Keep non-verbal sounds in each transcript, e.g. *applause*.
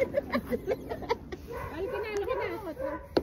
*laughs* 歩けない歩けない。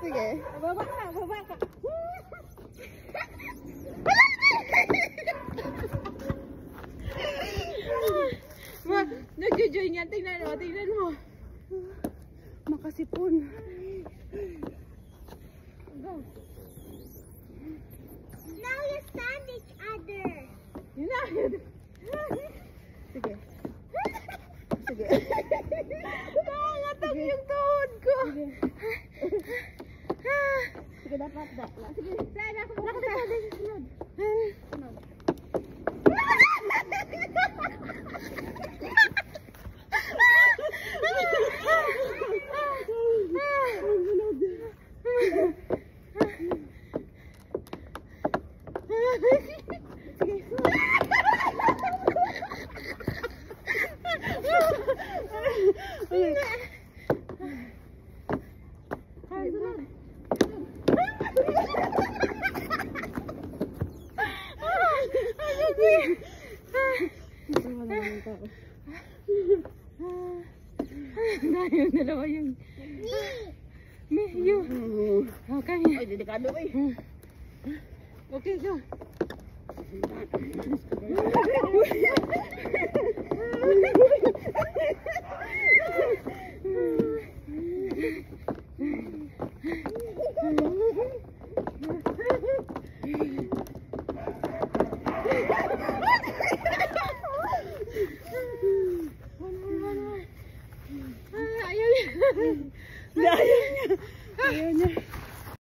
Sige. Baba ka, baba ka. Ma, nag-join yan. Tingnan mo, tingnan mo. Makasipon. Go. Now you stand each other. Yun na. Sige. Sige. Nangangatag yung tuhod ko. Sige, dapat dapat. Sige, saan ako pupunta? Sunod. Sunod. Dahil dalawa yung... Me, you. Okay. Ay, delikado eh. Okay, go. *laughs* Да, я не...